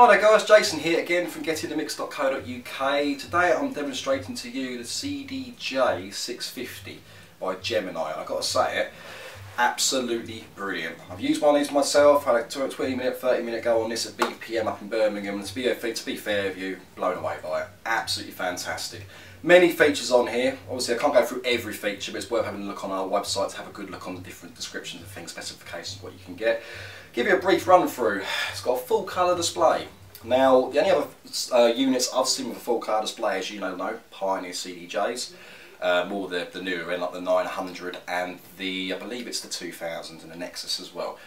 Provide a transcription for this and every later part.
Hi there guys, Jason here again from getinthemix.co.uk. Today I'm demonstrating to you the CDJ 650 by Gemini. I've got to say it, absolutely brilliant. I've used one of these myself, had a 20 minute, 30 minute go on this at BPM up in Birmingham and to be, to be fair with you, blown away by it. Absolutely fantastic. Many features on here. Obviously I can't go through every feature but it's worth having a look on our website to have a good look on the different descriptions of things, specifications, what you can get. Give you a brief run through. It's got a full colour display. Now, the only other uh, units I've seen with a full colour display, as you know, know Pioneer CDJs, um, or the, the newer end, like the 900 and the, I believe it's the 2000 and the Nexus as well.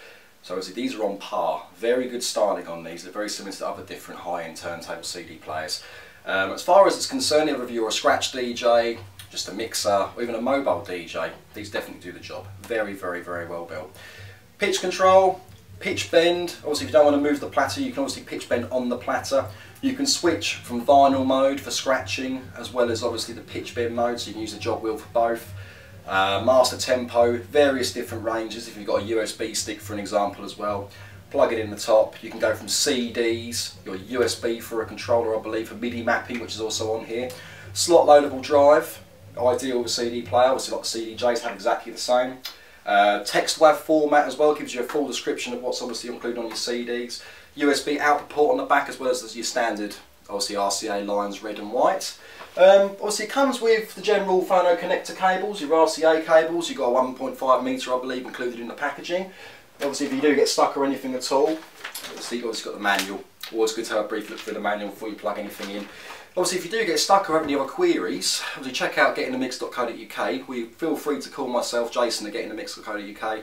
So obviously these are on par. Very good styling on these. They're very similar to other different high-end turntable CD players. Um, as far as it's concerned, if you're a scratch DJ, just a mixer, or even a mobile DJ, these definitely do the job. Very, very, very well built. Pitch control, pitch bend, obviously if you don't want to move the platter you can obviously pitch bend on the platter. You can switch from vinyl mode for scratching as well as obviously the pitch bend mode so you can use the jog wheel for both. Uh, master tempo, various different ranges if you've got a USB stick for an example as well. Plug it in the top, you can go from CDs, your USB for a controller I believe for MIDI mapping which is also on here. Slot loadable drive, ideal with CD player, obviously like the CDJs have exactly the same. Uh, text WAV format as well gives you a full description of what's obviously included on your CDs. USB output port on the back as well as your standard obviously RCA lines red and white. Um, obviously it comes with the general phono connector cables, your RCA cables, you've got a 1.5 metre I believe included in the packaging. Obviously if you do get stuck or anything at all, obviously you've got the manual. Always good to have a brief look through the manual before you plug anything in. Obviously, if you do get stuck or have any other queries, obviously check out getinthemix.co.uk. We feel free to call myself, Jason, at getinthemix.co.uk,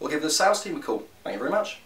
or give the sales team a call. Thank you very much.